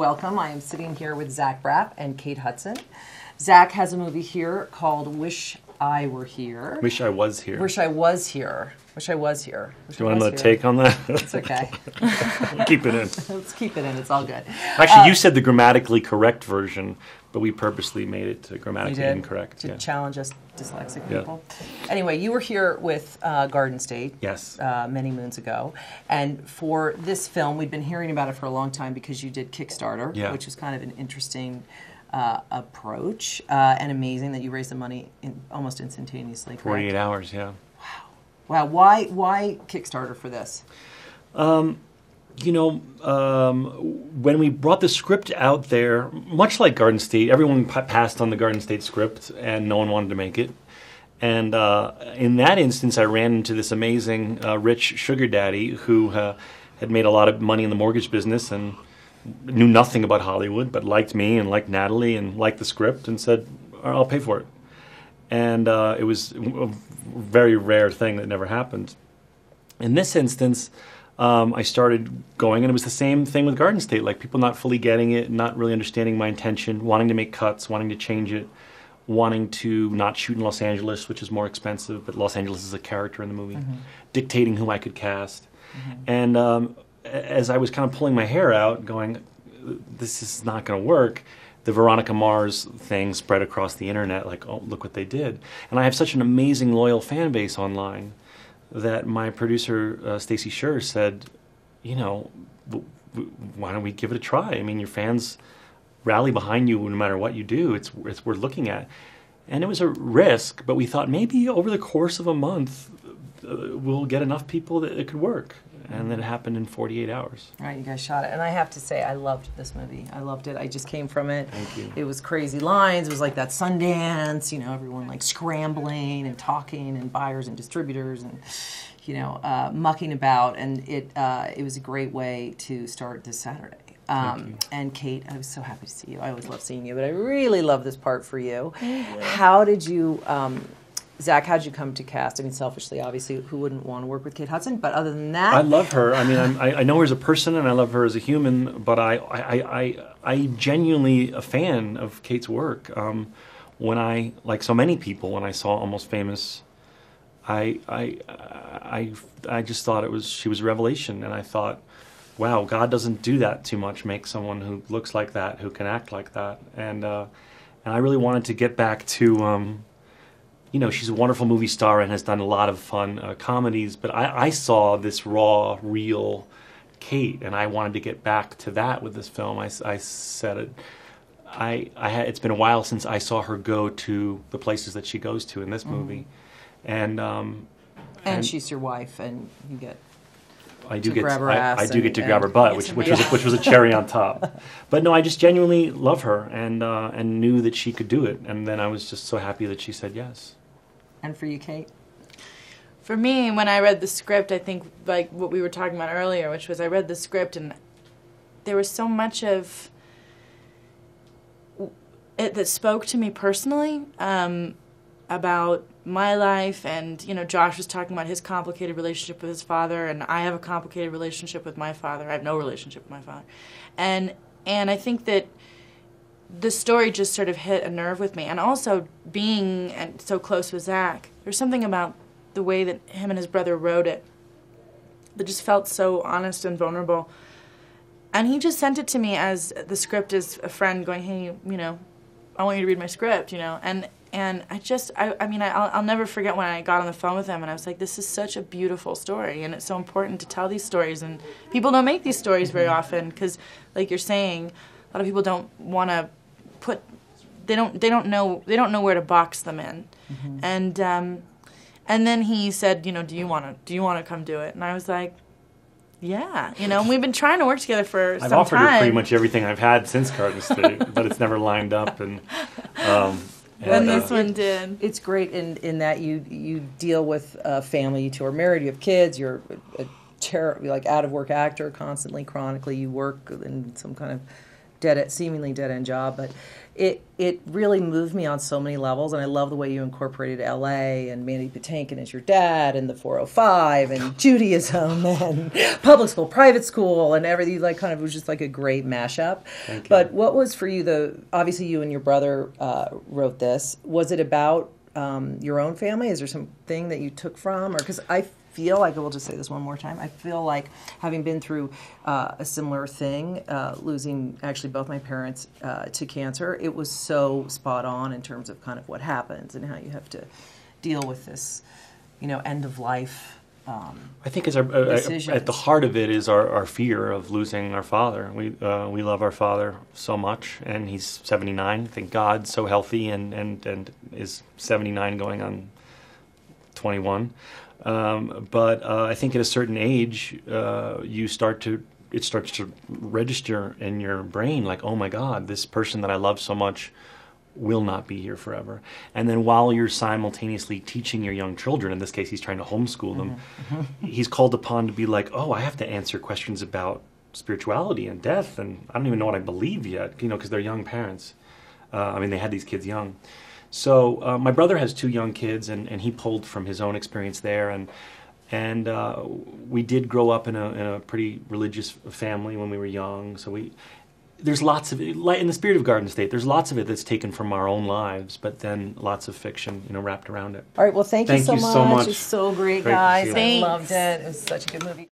welcome. I am sitting here with Zach Braff and Kate Hudson. Zach has a movie here called Wish I Were Here. Wish I was here. Wish I was here. Wish I was here. Wish Do you I want another take on that? It's okay. Keep it in. Let's keep it in. It's all good. Actually, you uh, said the grammatically correct version, but we purposely made it grammatically incorrect. to yeah. challenge us dyslexic Yeah. people. Anyway, you were here with uh, Garden State. Yes. Uh, many moons ago, and for this film, we've been hearing about it for a long time because you did Kickstarter, Yeah. which was kind of an interesting uh, approach uh, and amazing that you raised the money in, almost instantaneously. correct? 48 hours, yeah. Wow. Why? Why Kickstarter for this? You know, um, when we brought the script out there, much like Garden State, everyone pa- passed on the Garden State script and no one wanted to make it. And uh, in that instance, I ran into this amazing uh, rich sugar daddy who uh, had made a lot of money in the mortgage business and knew nothing about Hollywood, but liked me and liked Natalie and liked the script and said, I'll pay for it. And uh, it was a very rare thing that never happened. In this instance, um, I started going, and it was the same thing with Garden State. Like people not fully getting it, not really understanding my intention, wanting to make cuts, wanting to change it, wanting to not shoot in Los Angeles, which is more expensive, but Los Angeles is a character in the movie, dictating who I could cast. And um, as I was kind of pulling my hair out, going, this is not going to work. The Veronica Mars thing spread across the internet, like, oh, look what they did. And I have such an amazing, loyal fan base online that my producer uh, Stacey Sher said, you know, why don't we give it a try? I mean, your fans rally behind you no matter what you do. It's it's worth looking at, and it was a risk, but we thought maybe over the course of a month uh, we'll get enough people that it could work, and then it happened in 48 hours. All right, you guys shot it, and I have to say, I loved this movie. I loved it. I just came from it. Thank you. It was crazy lines. It was like that Sundance, you know, everyone like scrambling and talking, and buyers and distributors, and you know, uh, mucking about. And it uh, it was a great way to start this Saturday. Um, and Kate, I was so happy to see you. I always love seeing you, but I really love this part for you. How did you? Um, Zach, how'd you come to cast? I mean, selfishly, obviously, who wouldn't want to work with Kate Hudson? But other than that, I love her. I mean, I, I know her as a person and I love her as a human, but I, I, I, I, genuinely a fan of Kate's work. Um, when I, like so many people, when I saw Almost Famous, I, I, I, I just thought it was she was a revelation, and I thought, wow, God doesn't do that too much. Make someone who looks like that, who can act like that, and uh, and I really wanted to get back to. Um, you know, she's a wonderful movie star and has done a lot of fun uh, comedies. But I, I saw this raw, real Kate, and I wanted to get back to that with this film. I said it. I, I had, it's been a while since I saw her go to the places that she goes to in this movie, and um, and she's your wife, and you get I do To get grab her I, ass I do and- get to grab her butt, which which was a, which was a cherry on top. But no, I just genuinely love her and uh, and knew that she could do it, and then I was just so happy that she said yes. And for you, Kate? For me, when I read the script, I think like what we were talking about earlier, which was I read the script and there was so much of it that spoke to me personally um, about my life, and you know, Josh was talking about his complicated relationship with his father, and I have a complicated relationship with my father. I have no relationship with my father, and and I think that the story just sort of hit a nerve with me. And also being so close with Zach, there's something about the way that him and his brother wrote it that just felt so honest and vulnerable. And he just sent it to me as the script as a friend going, hey, you know, I want you to read my script, you know. And and I just, I, I mean, I'll, I'll never forget when I got on the phone with him and I was like, this is such a beautiful story. And it's so important to tell these stories. And people don't make these stories very often because, like you're saying, a lot of people don't want to put they don't they don't know they don't know where to box them in and um and then he said you know do you want to do you want to come do it and i was like yeah you know and we've been trying to work together for I've some offered time her pretty much everything I've had since Garden State, but it's never lined up. And, um, and and, this uh, one did It's great in, in that you you deal with a family. You two are married. You have kids. You're a, a ter- like out of work actor constantly, chronically. You work in some kind of dead seemingly dead end job, but it it really moved me on so many levels, and I love the way you incorporated L.A. and Mandy Patinkin as your dad, and the 405, and Judaism, and public school, private school, and everything. Like, kind of, it was just like a great mashup. But what was for you the? Obviously, you and your brother uh, wrote this. Was it about um, your own family? Is there something that you took from, or because I feel like we'll just say this one more time. I feel like having been through uh, a similar thing, uh, losing actually both my parents uh, to cancer, it was so spot on in terms of kind of what happens and how you have to deal with this, you know, end of life. Um, I think it's our, uh, at the heart of it is our, our fear of losing our father. We uh, we love our father so much, and he's 79. Thank God, so healthy, and and and is 79 going on 21. Um, but uh, I think at a certain age, uh, you start to it starts to register in your brain like, oh my God, this person that I love so much will not be here forever. And then while you're simultaneously teaching your young children, in this case, he's trying to homeschool them, he's called upon to be like, oh, I have to answer questions about spirituality and death, and I don't even know what I believe yet, you know, because they're young parents. Uh, I mean, they had these kids young. So uh, my brother has two young kids, and, and he pulled from his own experience there, and and uh, we did grow up in a, in a pretty religious family when we were young. So we there's lots of it, in the spirit of Garden State. There's lots of it that's taken from our own lives, but then lots of fiction, you know, wrapped around it. all right, well, thank, Thank you so you much. so much. It's so great, Great guys. I loved it. It was such a good movie.